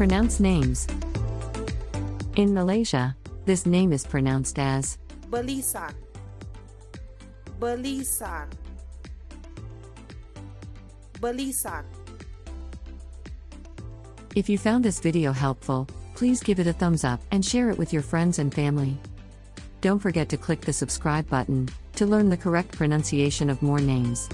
Pronounce names. In Malaysia, this name is pronounced as Belisan. Belisan. Belisan. If you found this video helpful, please give it a thumbs up and share it with your friends and family. Don't forget to click the subscribe button to learn the correct pronunciation of more names.